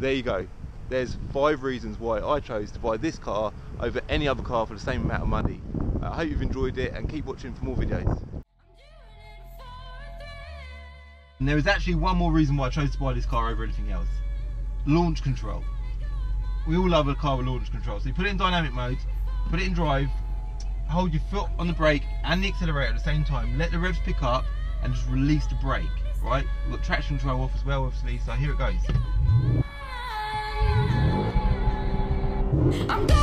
there you go. There's five reasons why I chose to buy this car over any other car for the same amount of money. I hope you've enjoyed it and keep watching for more videos. And there is actually one more reason why I chose to buy this car over anything else. Launch control. We all love a car with launch control. So you put it in dynamic mode, put it in drive, hold your foot on the brake and the accelerator at the same time, let the revs pick up and just release the brake, right? We've got traction control off as well, obviously, so here it goes. I'm going